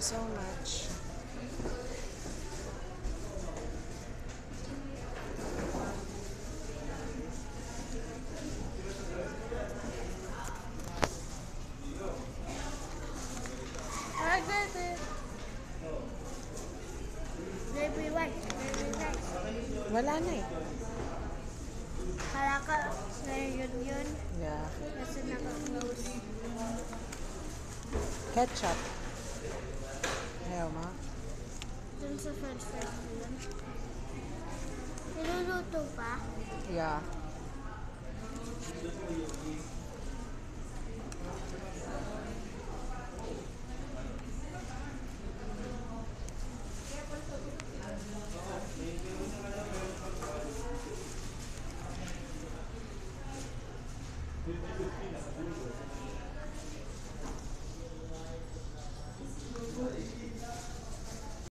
so much. Baby. Baby white, baby white. Wala na eh. Kala ka, ngayon yun. Yeah. Kasi naka-close. Ketchup. É uma. Didn't suffer first them. You don't know too. Yeah.